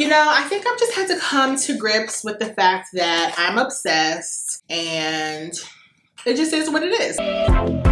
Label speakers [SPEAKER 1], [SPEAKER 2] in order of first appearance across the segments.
[SPEAKER 1] You know, I think I've just had to come to grips with the fact that I'm obsessed and it just is what it is.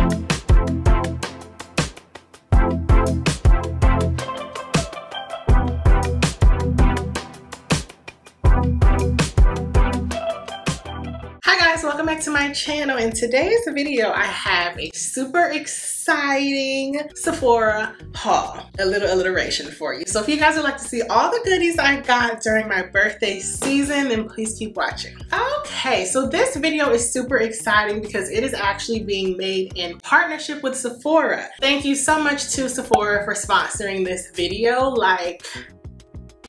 [SPEAKER 1] To my channel. In today's video, I have a super exciting Sephora haul, a little alliteration for you. So if you guys would like to see all the goodies I got during my birthday season, then please keep watching. Okay, so this video is super exciting because it is actually being made in partnership with Sephora. Thank you so much to Sephora for sponsoring this video. Like,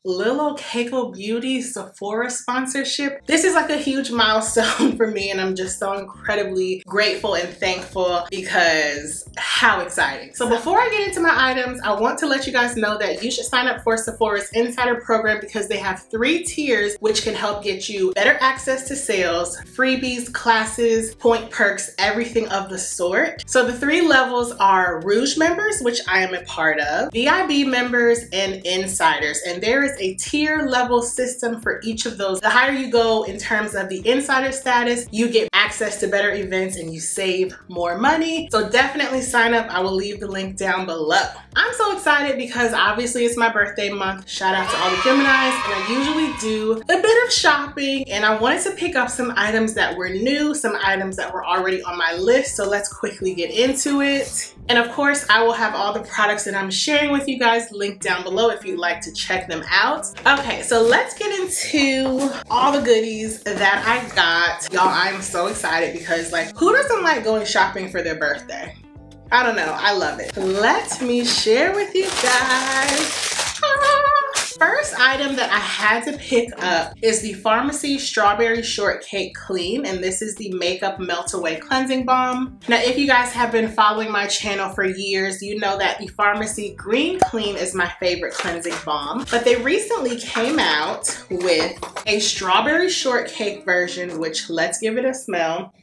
[SPEAKER 1] Lil Keiko Beauty Sephora sponsorship. This is like a huge milestone for me and I'm just so incredibly grateful and thankful because how exciting. So before I get into my items, I want to let you guys know that you should sign up for Sephora's Insider program because they have three tiers which can help get you better access to sales, freebies, classes, point perks, everything of the sort. So the three levels are Rouge members, which I am a part of, VIB members, and Insiders. And there is is a tier level system for each of those. The higher you go in terms of the insider status, you get access to better events and you save more money. So definitely sign up. I will leave the link down below. I'm so excited because obviously it's my birthday month. Shout out to all the Geminis. And I usually do a bit of shopping and I wanted to pick up some items that were new, some items that were already on my list. So let's quickly get into it. And of course, I will have all the products that I'm sharing with you guys linked down below if you'd like to check them out. Okay, so let's get into all the goodies that I got. Y'all, I'm so excited because like, who doesn't like going shopping for their birthday? I don't know, I love it. Let me share with you guys item that I had to pick up is the Farmacy Strawberry Shortcake Clean, and this is the Makeup Melt Away Cleansing Balm. Now, if you guys have been following my channel for years, you know that the Farmacy Green Clean is my favorite cleansing balm, but they recently came out with a strawberry shortcake version, which let's give it a smell.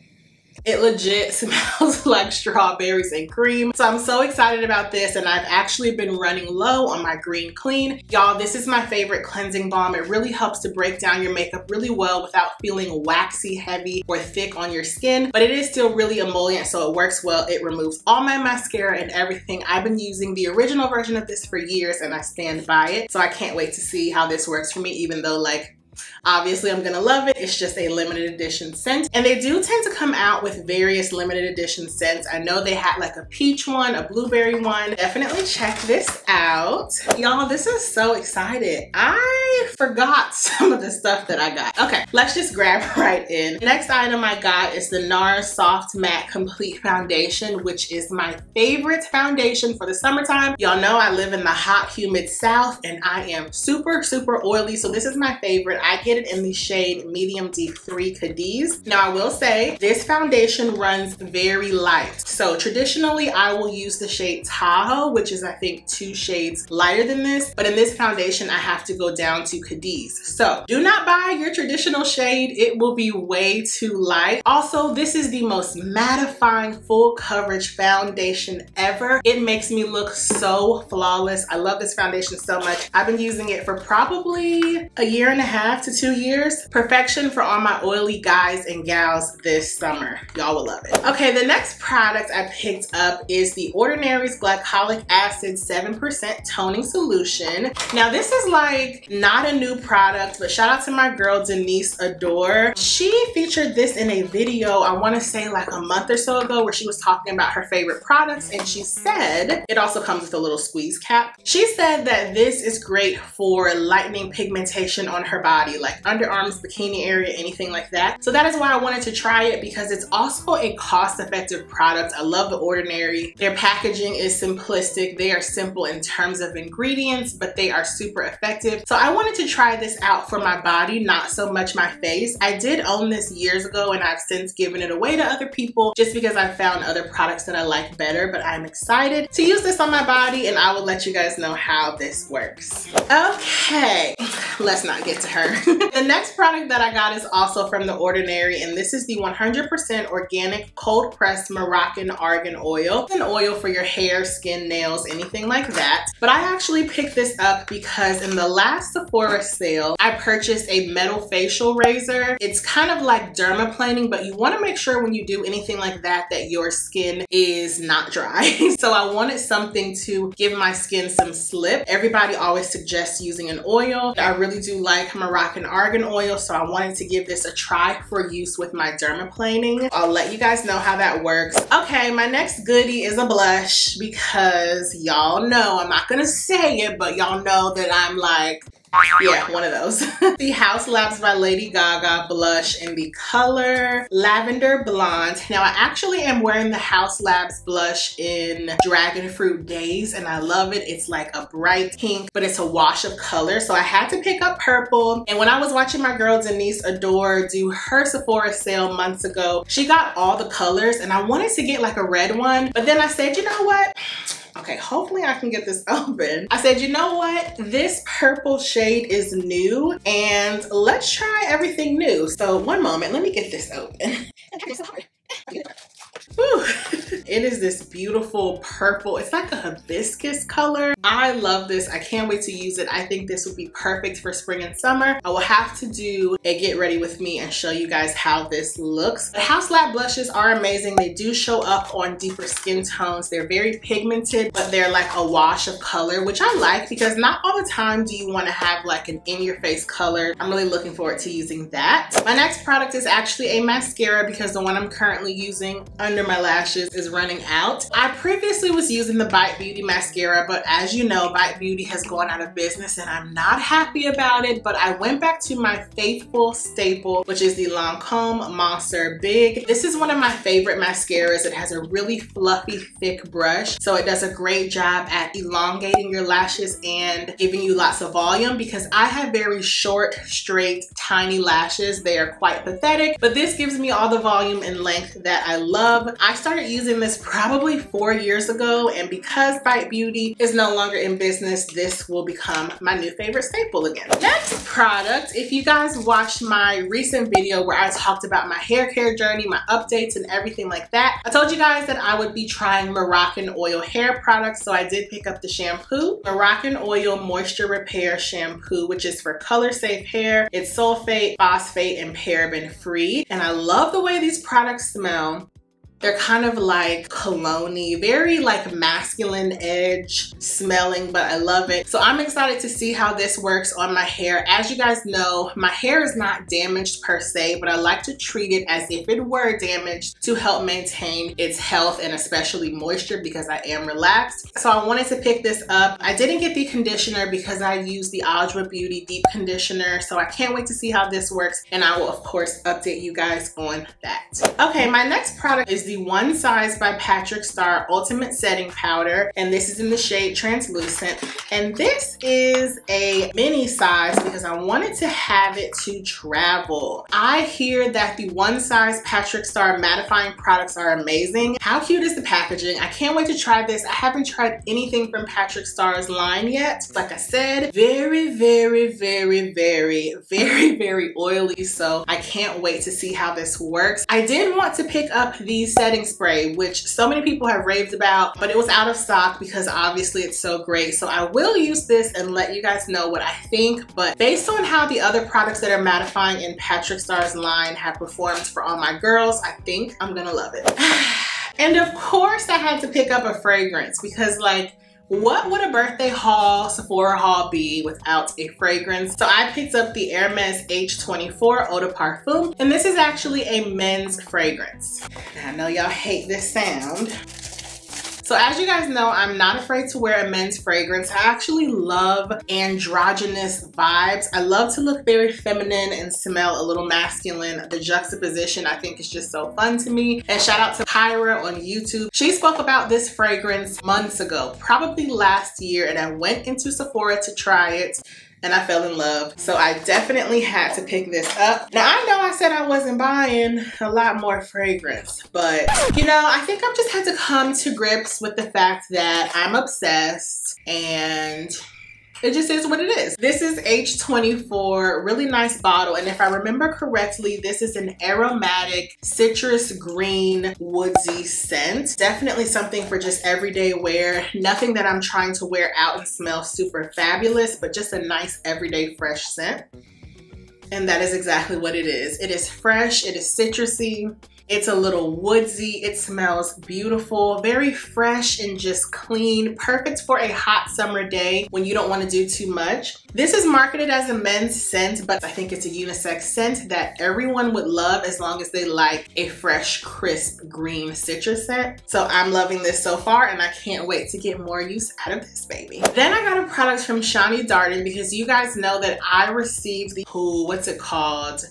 [SPEAKER 1] It legit smells like strawberries and cream. So I'm so excited about this and I've actually been running low on my green clean. Y'all, this is my favorite cleansing balm. It really helps to break down your makeup really well without feeling waxy, heavy, or thick on your skin. But it is still really emollient so it works well. It removes all my mascara and everything. I've been using the original version of this for years and I stand by it. So I can't wait to see how this works for me even though like Obviously, I'm gonna love it. It's just a limited edition scent. And they do tend to come out with various limited edition scents. I know they had like a peach one, a blueberry one. Definitely check this out. Y'all, this is so excited. I forgot some of the stuff that I got. Okay, let's just grab right in. Next item I got is the NARS Soft Matte Complete Foundation, which is my favorite foundation for the summertime. Y'all know I live in the hot, humid South and I am super, super oily. So this is my favorite. I get it in the shade Medium Deep 3 Cadiz. Now I will say this foundation runs very light. So traditionally I will use the shade Tahoe, which is I think two shades lighter than this. But in this foundation, I have to go down to Cadiz. So do not buy your traditional shade. It will be way too light. Also, this is the most mattifying full coverage foundation ever. It makes me look so flawless. I love this foundation so much. I've been using it for probably a year and a half half to two years. Perfection for all my oily guys and gals this summer. Y'all will love it. Okay, the next product I picked up is the Ordinary's Glycolic Acid 7% Toning Solution. Now this is like not a new product, but shout out to my girl Denise Adore. She featured this in a video, I wanna say like a month or so ago where she was talking about her favorite products and she said, it also comes with a little squeeze cap. She said that this is great for lightening pigmentation on her body body, like underarms, bikini area, anything like that. So that is why I wanted to try it because it's also a cost-effective product. I love The Ordinary. Their packaging is simplistic. They are simple in terms of ingredients, but they are super effective. So I wanted to try this out for my body, not so much my face. I did own this years ago and I've since given it away to other people just because I found other products that I like better, but I'm excited to use this on my body and I will let you guys know how this works. Okay, let's not get to her. the next product that I got is also from The Ordinary, and this is the 100% organic cold pressed Moroccan argan oil. An oil for your hair, skin, nails, anything like that. But I actually picked this up because in the last Sephora sale, I purchased a metal facial razor. It's kind of like dermaplaning, but you wanna make sure when you do anything like that, that your skin is not dry. so I wanted something to give my skin some slip. Everybody always suggests using an oil. I really do like Moroccan argan oil, so I wanted to give this a try for use with my dermaplaning. I'll let you guys know how that works. Okay, my next goodie is a blush because y'all know, I'm not gonna say it, but y'all know that I'm like yeah, one of those. the Haus Labs by Lady Gaga blush in the color Lavender Blonde. Now, I actually am wearing the Haus Labs blush in Dragon Fruit Days, and I love it. It's like a bright pink, but it's a wash of color. So I had to pick up purple. And when I was watching my girl Denise Adore do her Sephora sale months ago, she got all the colors, and I wanted to get like a red one. But then I said, you know what? Okay, hopefully I can get this open. I said, you know what? This purple shade is new and let's try everything new. So one moment, let me get this open. it is this beautiful purple. It's like a hibiscus color. I love this. I can't wait to use it. I think this would be perfect for spring and summer. I will have to do a get ready with me and show you guys how this looks. The Haus Lab blushes are amazing. They do show up on deeper skin tones. They're very pigmented, but they're like a wash of color, which I like because not all the time do you want to have like an in-your-face color. I'm really looking forward to using that. My next product is actually a mascara because the one I'm currently using under my lashes is running out. I previously was using the Bite Beauty mascara, but as you know, Bite Beauty has gone out of business and I'm not happy about it, but I went back to my faithful staple, which is the Lancome Monsieur Big. This is one of my favorite mascaras. It has a really fluffy, thick brush, so it does a great job at elongating your lashes and giving you lots of volume because I have very short, straight, tiny lashes. They are quite pathetic, but this gives me all the volume and length that I I started using this probably four years ago and because Bite Beauty is no longer in business, this will become my new favorite staple again. Next product, if you guys watched my recent video where I talked about my hair care journey, my updates and everything like that, I told you guys that I would be trying Moroccanoil hair products, so I did pick up the shampoo. Moroccanoil Moisture Repair Shampoo, which is for color safe hair. It's sulfate, phosphate, and paraben free. And I love the way these products smell. They're kind of like cologne very like masculine edge smelling, but I love it. So I'm excited to see how this works on my hair. As you guys know, my hair is not damaged per se, but I like to treat it as if it were damaged to help maintain its health and especially moisture because I am relaxed. So I wanted to pick this up. I didn't get the conditioner because I used the Adwoa Beauty Deep Conditioner. So I can't wait to see how this works. And I will of course update you guys on that. Okay, my next product is the One Size by Patrick Starrr Ultimate Setting Powder. And this is in the shade Translucent. And this is a mini size because I wanted to have it to travel. I hear that the One Size Patrick Starrr mattifying products are amazing. How cute is the packaging? I can't wait to try this. I haven't tried anything from Patrick Starrr's line yet. Like I said, very, very, very, very, very, very oily. So I can't wait to see how this works. I did want to pick up these setting spray, which so many people have raved about, but it was out of stock because obviously it's so great. So I will use this and let you guys know what I think. But based on how the other products that are mattifying in Patrick Starrr's line have performed for all my girls, I think I'm gonna love it. and of course I had to pick up a fragrance because like, what would a birthday haul, Sephora haul be without a fragrance? So I picked up the Hermes H24 Eau de Parfum, and this is actually a men's fragrance. I know y'all hate this sound, so as you guys know, I'm not afraid to wear a men's fragrance. I actually love androgynous vibes. I love to look very feminine and smell a little masculine. The juxtaposition I think is just so fun to me. And shout out to Kyra on YouTube. She spoke about this fragrance months ago, probably last year, and I went into Sephora to try it and I fell in love. So I definitely had to pick this up. Now I know I said I wasn't buying a lot more fragrance, but you know, I think I've just had to come to grips with the fact that I'm obsessed and it just is what it is. This is H24, really nice bottle. And if I remember correctly, this is an aromatic citrus green woodsy scent. Definitely something for just everyday wear. Nothing that I'm trying to wear out and smell super fabulous, but just a nice everyday fresh scent. And that is exactly what it is. It is fresh, it is citrusy, it's a little woodsy. It smells beautiful, very fresh and just clean. Perfect for a hot summer day when you don't want to do too much. This is marketed as a men's scent, but I think it's a unisex scent that everyone would love as long as they like a fresh, crisp green citrus scent. So I'm loving this so far and I can't wait to get more use out of this baby. Then I got a product from Shani Darden because you guys know that I received the, what's it called?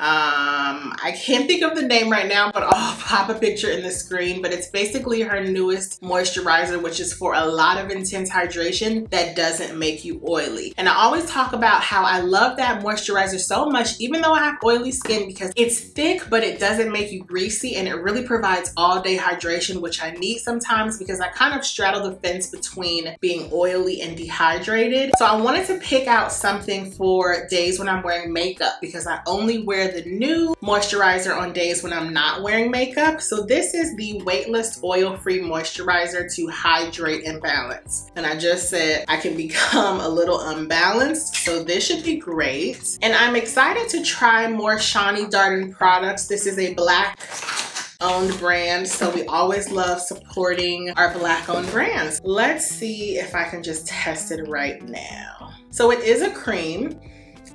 [SPEAKER 1] Um, I can't think of the name right now, but I'll pop a picture in the screen. But it's basically her newest moisturizer, which is for a lot of intense hydration that doesn't make you oily. And I always talk about how I love that moisturizer so much, even though I have oily skin, because it's thick, but it doesn't make you greasy. And it really provides all day hydration, which I need sometimes because I kind of straddle the fence between being oily and dehydrated. So I wanted to pick out something for days when I'm wearing makeup because I only wear the new moisturizer on days when I'm not wearing makeup. So this is the Weightless Oil-Free Moisturizer to hydrate and balance. And I just said I can become a little unbalanced, so this should be great. And I'm excited to try more Shani Darden products. This is a black owned brand so we always love supporting our black owned brands let's see if i can just test it right now so it is a cream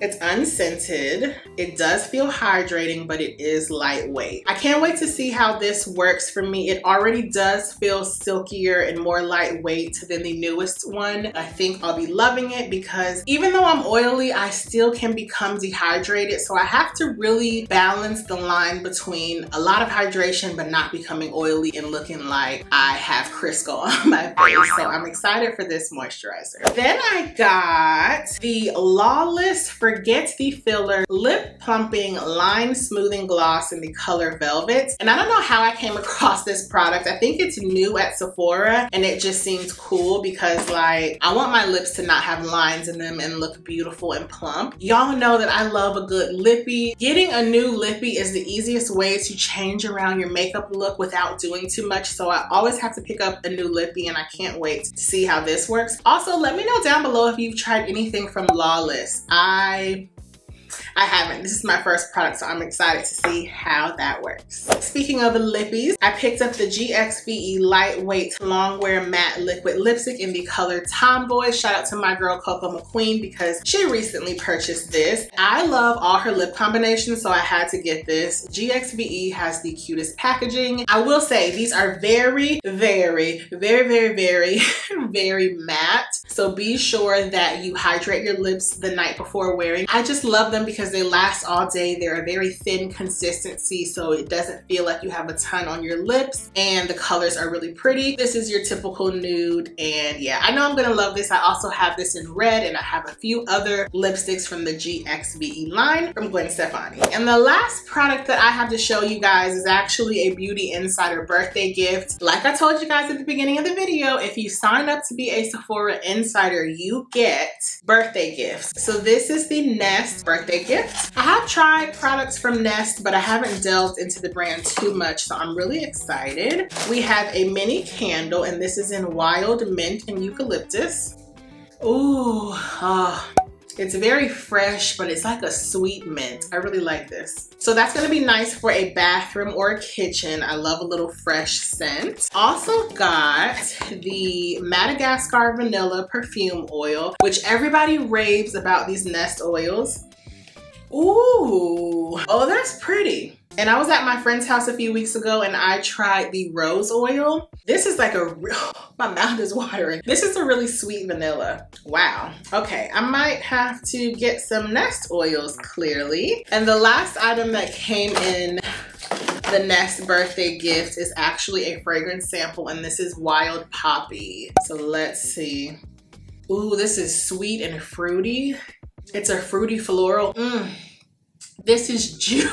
[SPEAKER 1] it's unscented. It does feel hydrating, but it is lightweight. I can't wait to see how this works for me. It already does feel silkier and more lightweight than the newest one. I think I'll be loving it because even though I'm oily, I still can become dehydrated. So I have to really balance the line between a lot of hydration, but not becoming oily and looking like I have Crisco on my face. So I'm excited for this moisturizer. Then I got the Lawless Forget the Filler Lip Plumping Line Smoothing Gloss in the color Velvet. And I don't know how I came across this product. I think it's new at Sephora and it just seems cool because like I want my lips to not have lines in them and look beautiful and plump. Y'all know that I love a good lippy. Getting a new lippy is the easiest way to change around your makeup look without doing too much. So I always have to pick up a new lippy and I can't wait to see how this works. Also, let me know down below if you've tried anything from Lawless. I I I haven't. This is my first product, so I'm excited to see how that works. Speaking of the lippies, I picked up the GXVE Lightweight Longwear Matte Liquid Lipstick in the color Tomboy. Shout out to my girl Coco McQueen because she recently purchased this. I love all her lip combinations, so I had to get this. GXVE has the cutest packaging. I will say these are very, very, very, very, very, very matte. So be sure that you hydrate your lips the night before wearing. I just love them because they last all day. They're a very thin consistency, so it doesn't feel like you have a ton on your lips and the colors are really pretty. This is your typical nude and yeah, I know I'm gonna love this. I also have this in red and I have a few other lipsticks from the GXVE line from Gwen Stefani. And the last product that I have to show you guys is actually a Beauty Insider birthday gift. Like I told you guys at the beginning of the video, if you sign up to be a Sephora you get birthday gifts. So this is the Nest birthday gift. I have tried products from Nest, but I haven't delved into the brand too much, so I'm really excited. We have a mini candle, and this is in wild mint and eucalyptus. Ooh, ah. It's very fresh, but it's like a sweet mint. I really like this. So that's gonna be nice for a bathroom or a kitchen. I love a little fresh scent. Also got the Madagascar Vanilla Perfume Oil, which everybody raves about these Nest oils. Ooh, oh, that's pretty. And I was at my friend's house a few weeks ago and I tried the rose oil. This is like a real, my mouth is watering. This is a really sweet vanilla. Wow. Okay, I might have to get some Nest oils clearly. And the last item that came in the Nest birthday gift is actually a fragrance sample and this is Wild Poppy. So let's see. Ooh, this is sweet and fruity. It's a fruity floral. Mm. This is juice.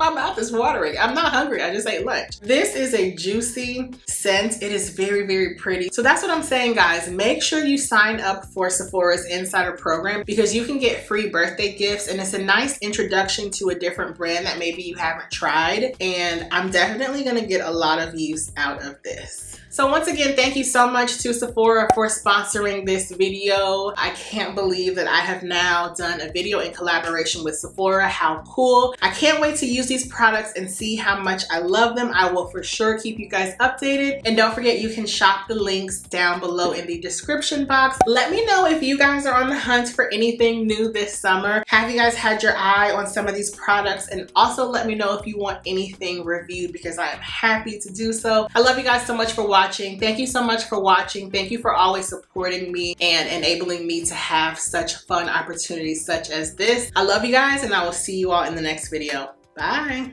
[SPEAKER 1] My mouth is watering. I'm not hungry. I just ate lunch. This is a juicy scent. It is very, very pretty. So that's what I'm saying, guys. Make sure you sign up for Sephora's Insider Program because you can get free birthday gifts and it's a nice introduction to a different brand that maybe you haven't tried. And I'm definitely gonna get a lot of use out of this. So once again, thank you so much to Sephora for sponsoring this video. I can't believe that I have now done a video in collaboration with Sephora. How cool. I can't wait to use these products and see how much I love them. I will for sure keep you guys updated. And don't forget, you can shop the links down below in the description box. Let me know if you guys are on the hunt for anything new this summer. Have you guys had your eye on some of these products? And also let me know if you want anything reviewed because I am happy to do so. I love you guys so much for watching. Thank you so much for watching. Thank you for always supporting me and enabling me to have such fun opportunities such as this. I love you guys and I will see you all in the next video. Bye.